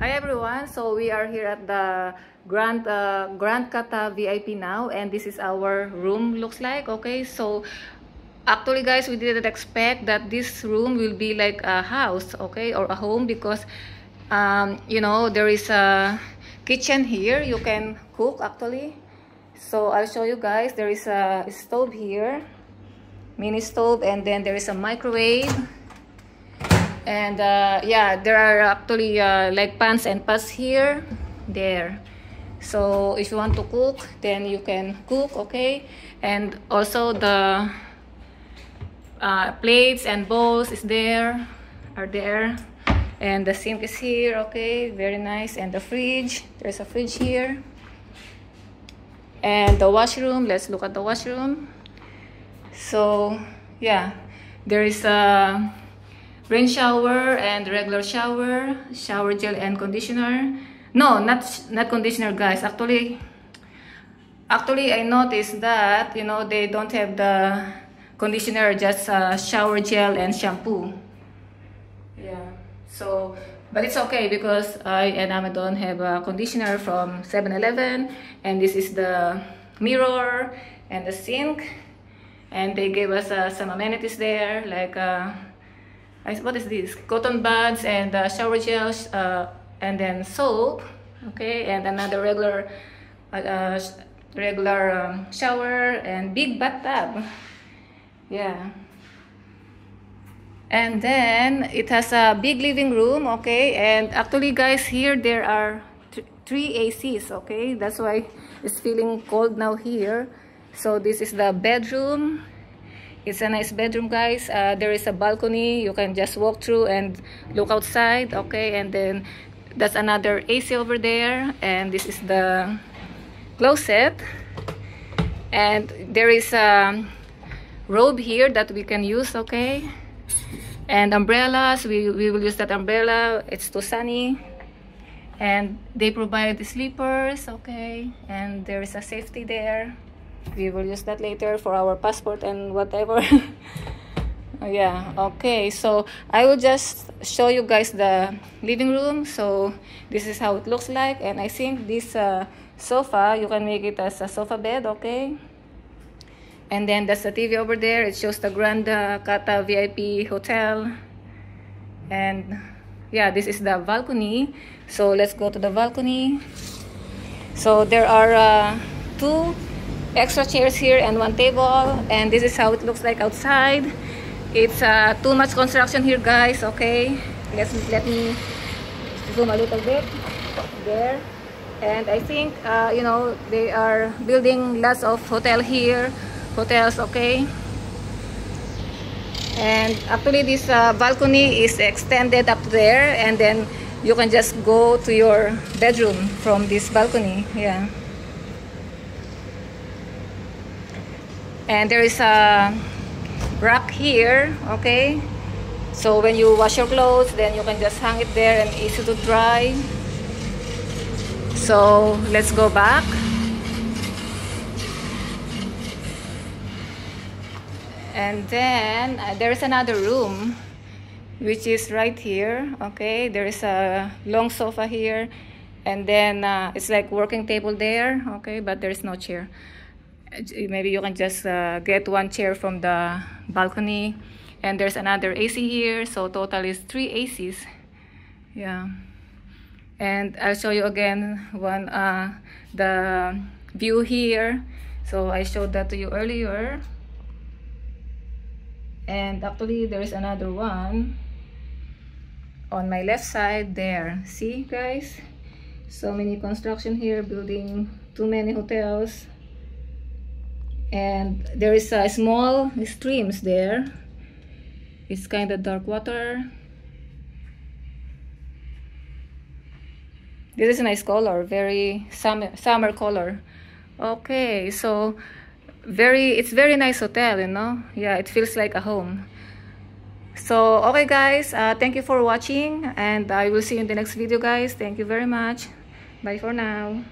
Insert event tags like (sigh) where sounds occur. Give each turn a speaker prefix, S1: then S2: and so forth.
S1: Hi everyone. So we are here at the Grand uh, Grand Kata VIP now and this is our room looks like. Okay? So actually guys, we didn't expect that this room will be like a house, okay? Or a home because um, you know, there is a kitchen here. You can cook actually. So I'll show you guys. There is a stove here. Mini stove and then there is a microwave and uh, yeah there are actually uh, like pans and pots here there. So if you want to cook then you can cook okay? And also the uh, plates and bowls is there are there. And the sink is here okay? Very nice. And the fridge there's a fridge here. And the washroom let's look at the washroom. So yeah there is a rain shower and regular shower shower gel and conditioner. No not not conditioner guys. Actually actually i noticed that you know they don't have the conditioner just uh, shower gel and shampoo. Yeah so but it's okay because i and Amadon have a conditioner from 7-eleven and this is the mirror and the sink and they gave us uh, some amenities there like uh, what is this? Cotton buds and uh, shower gels uh, and then soap okay? And another regular uh, uh regular um, shower and big bathtub. Yeah. And then it has a big living room okay? And actually guys here there are th three ACs okay? That's why it's feeling cold now here. So this is the bedroom it's a nice bedroom guys. Uh, there is a balcony you can just walk through and look outside okay? And then that's another AC over there and this is the closet. And there is a robe here that we can use okay? And umbrellas we, we will use that umbrella. It's too sunny. And they provide the sleepers okay? And there is a safety there we will use that later for our passport and whatever. (laughs) Yeah okay so i will just show you guys the living room. So this is how it looks like and i think this uh, sofa you can make it as a sofa bed okay? And then that's the tv over there. It shows the grand uh, kata vip hotel. And yeah this is the balcony. So let's go to the balcony. So there are uh, two extra chairs here and one table and this is how it looks like outside. It's uh, too much construction here guys okay? Let's let me zoom a little bit there. And I think uh, you know they are building lots of hotel here hotels okay? And actually this uh, balcony is extended up there and then you can just go to your bedroom from this balcony yeah and there is a rack here okay? So when you wash your clothes then you can just hang it there and easy to dry. So let's go back. And then uh, there is another room which is right here okay? There is a long sofa here. And then uh, it's like working table there okay? But there is no chair maybe you can just uh, get one chair from the balcony and there's another AC here so total is three ACs yeah. And I'll show you again one uh, the view here. So I showed that to you earlier. And actually there is another one on my left side there. See guys? So many construction here building too many hotels and there is a small streams there. It's kind of dark water. This is a nice color very summer summer color. Okay so very it's very nice hotel you know? Yeah it feels like a home. So okay guys uh, thank you for watching and i will see you in the next video guys. Thank you very much. Bye for now